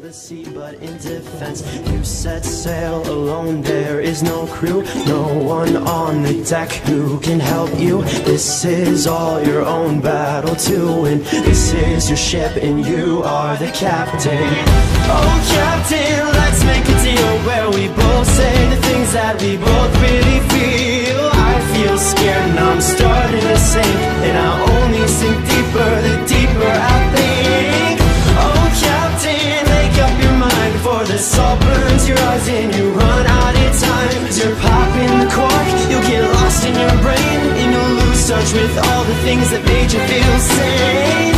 the sea, but in defense, you set sail alone. There is no crew, no one on the deck who can help you. This is all your own battle to win. This is your ship, and you are the captain. Oh, captain, let's make a deal where we both say the things that we both really feel the salt burns your eyes and you run out of time. As you're popping the cork, you'll get lost in your brain and you'll lose touch with all the things that made you feel sane.